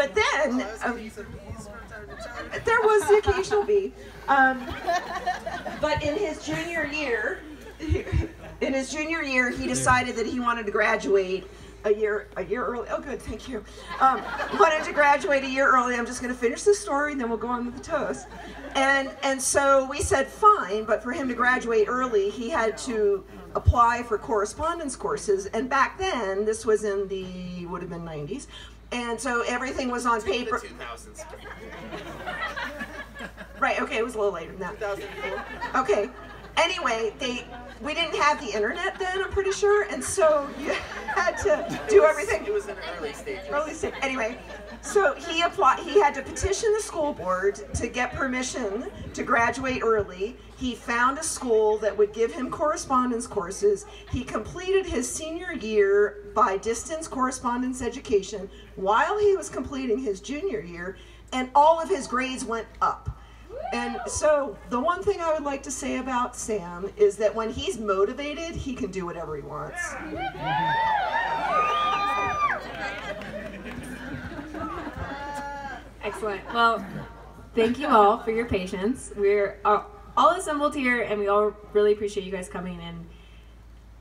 but then um, there was the occasional bee. Um, but in his junior year, in his junior year, he decided that he wanted to graduate a year a year early. Oh, good, thank you. Um, wanted to graduate a year early. I'm just going to finish the story, and then we'll go on with the toast. And and so we said fine, but for him to graduate early, he had to apply for correspondence courses. And back then, this was in the would have been 90s, and so everything was on paper. 2000s. Right. Okay, it was a little later than that. 2004. Okay. Anyway, they we didn't have the internet then. I'm pretty sure, and so you had to do everything It was in early stages. early stage. Anyway, so he applied. He had to petition the school board to get permission to graduate early. He found a school that would give him correspondence courses. He completed his senior year by distance correspondence education while he was completing his junior year, and all of his grades went up. And so, the one thing I would like to say about Sam is that when he's motivated, he can do whatever he wants. Mm-hmm. Excellent. Well, thank you all for your patience. We're uh, all assembled here, and we all really appreciate you guys coming and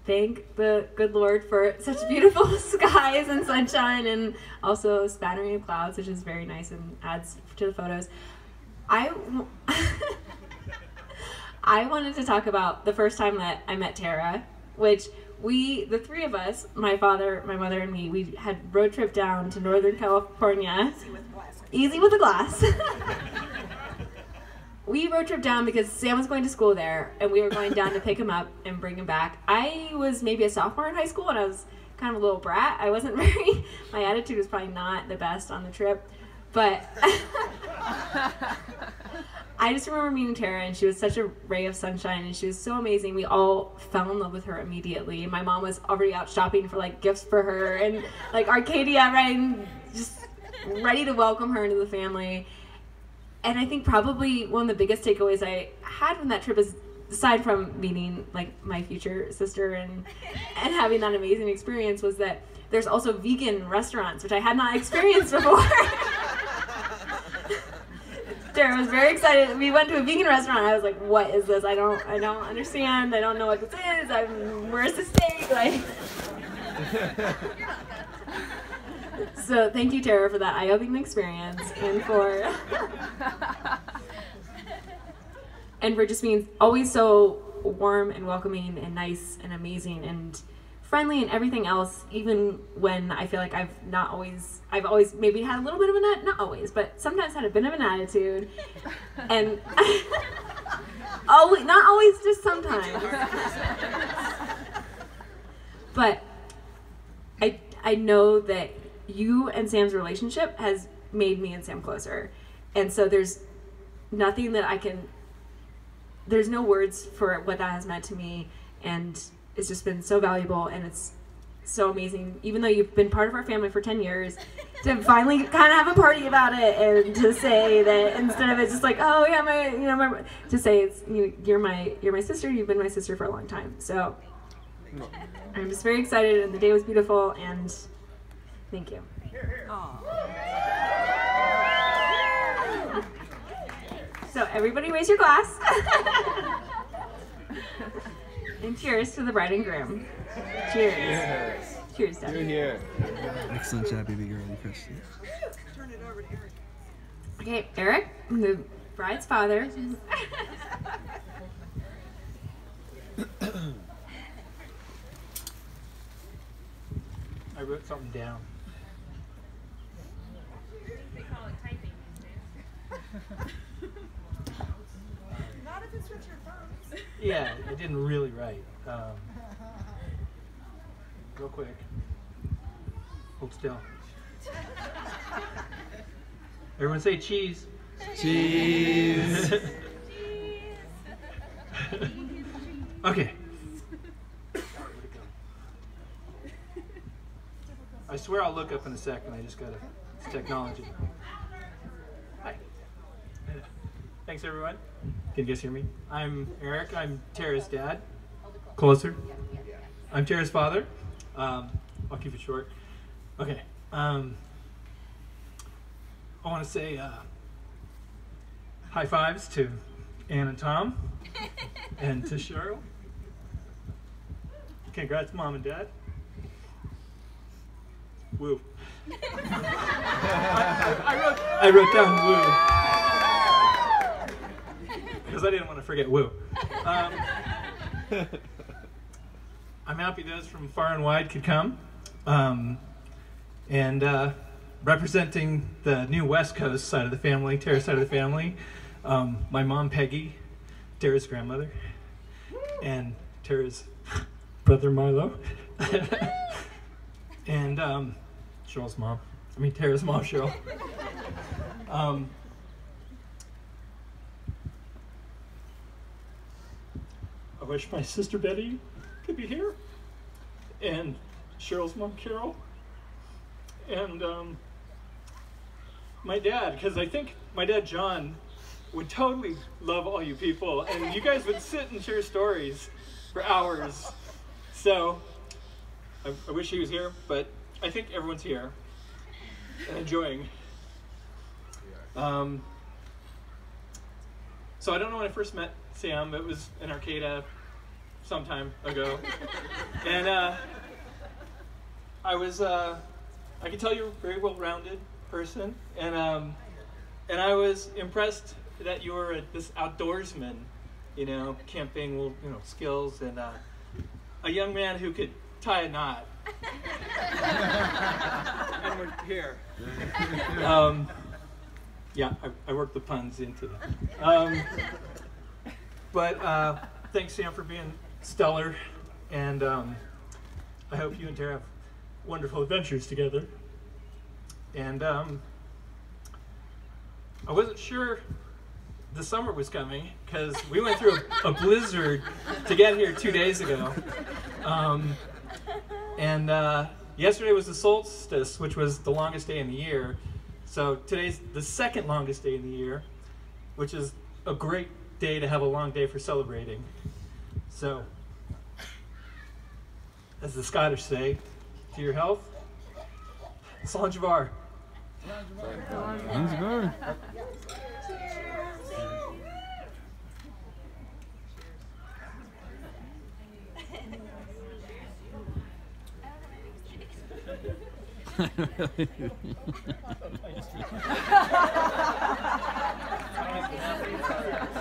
thank the good Lord for such beautiful skies and sunshine, and also spattering of clouds, which is very nice and adds to the photos. I I wanted to talk about the first time that I met Terra, which we, the three of us, my father, my mother, and me, we had road trip down to Northern California. Easy with a glass. we road trip down because Sam was going to school there, and we were going down to pick him up and bring him back. I was maybe a sophomore in high school, and I was kind of a little brat. I wasn't very. My attitude was probably not the best on the trip, but. I just remember meeting Terra, and she was such a ray of sunshine, and she was so amazing. We all fell in love with her immediately. My mom was already out shopping for like gifts for her, and like Arcata, right, and ready to welcome her into the family. And I think probably one of the biggest takeaways I had from that trip is aside from meeting like my future sister and and having that amazing experience was that there's also vegan restaurants which I had not experienced before. Terra was very excited. We went to a vegan restaurant. I was like, "What is this? I don't, I don't understand. I don't know what this is. I'm, where's the steak?" Like, so thank you, Terra, for that eye-opening experience and for and for just being always so warm and welcoming and nice and amazing and friendly and everything else. Even when I feel like I've not always, I've always maybe had a little bit of an at- not always, but sometimes had a bit of an attitude, and always not always, just sometimes. but I I know that you and Sam's relationship has made me and Sam closer. And so there's nothing that I can there's no words for what that has meant to me. And it's just been so valuable and it's so amazing. Even though you've been part of our family for 10 years to finally kind of have a party about it and to say that instead of it just like oh yeah my you know my, to say it's you, you're my you're my sister you've been my sister for a long time. So I'm just very excited, and the day was beautiful, and thank you. So everybody raise your glass. and cheers to the bride and groom. Cheers. Cheers, Dad. here. Excellent job, baby girl and Kristen. Okay, Eric, the bride's father. I wrote something down. Not if it's Richard Burns. Yeah, I didn't really write. Um, real quick. Hold still. Everyone say cheese. cheese. Cheese. okay. I swear I'll look up in a second. I just gotta. It's technology. Thanks, everyone. Can you guys hear me? I'm Eric. I'm Terra's dad. Closer. I'm Terra's father. Um, I'll keep it short. Okay. Um, I want to say uh, high fives to Ann and Tom and to Cheryl. Congrats, mom and dad. Woo. I, I, I wrote, I wrote down woo. Because I didn't want to forget woo. Um, I'm happy those from far and wide could come. Um, and uh, representing the new West Coast side of the family, Terra's side of the family, um, my mom Peggy, Terra's grandmother, and Terra's brother Milo, and um, Cheryl's mom. I mean Terra's mom, Cheryl. Um, I wish my sister Betty could be here, and Cheryl's mom Carol, and um, my dad, because I think my dad John would totally love all you people, and you guys would sit and share stories for hours. So I, I wish he was here, but I think everyone's here and enjoying. Um, so I don't know when I first met Sam. It was in Arcata some time ago, and uh, I was uh, I could tell you're a very well-rounded person, and um, and I was impressed that you were a, this outdoorsman, you know, camping, you know, skills, and uh, a young man who could tie a knot. and we're here. Um, yeah, I, I worked the puns into that. Um, but uh, thanks, Sam, for being stellar, and um, I hope you and Terra have wonderful adventures together. And um, I wasn't sure the summer was coming because we went through a, a, blizzard to get here two days ago. Um, and uh, yesterday was the solstice, which was the longest day in the year. So today's the second longest day in the year, which is a great day to have a long day for celebrating. So, as the Scottish say, to your health, Slàinte mhath. Slanjavar.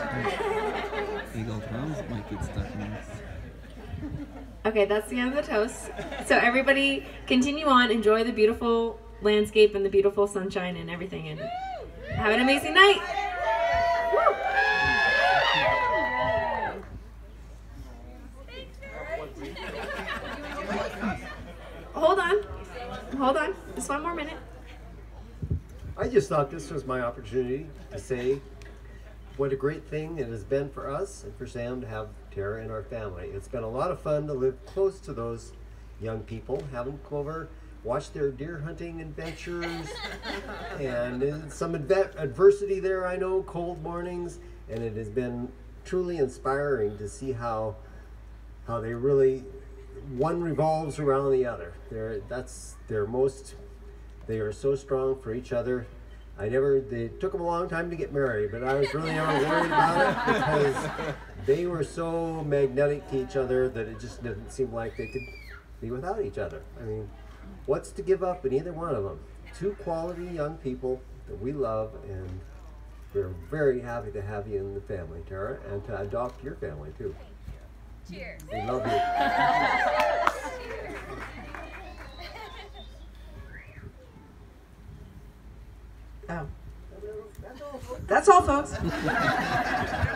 Eagle drums might get stuck in this. Okay, that's the end of the toast. So everybody continue on, enjoy the beautiful landscape and the beautiful sunshine and everything and have an amazing night. Woo! Hold on. Hold on. Just one more minute. I just thought this was my opportunity to say what a great thing it has been for us and for Sam to have Terra in our family. It's been a lot of fun to live close to those young people, have them come over, watch their deer hunting adventures, and uh, some adve- adversity there, I know, cold mornings, and it has been truly inspiring to see how how they really one revolves around the other. They're that's their most they are so strong for each other. I never they took them a long time to get married, but I was really never worried about it because they were so magnetic to each other that it just didn't seem like they could be without each other. I mean, what's to give up in either one of them? Two quality young people that we love and we're very happy to have you in the family, Terra, and to adopt your family too. Cheers. We love you. Oh. That's all, folks.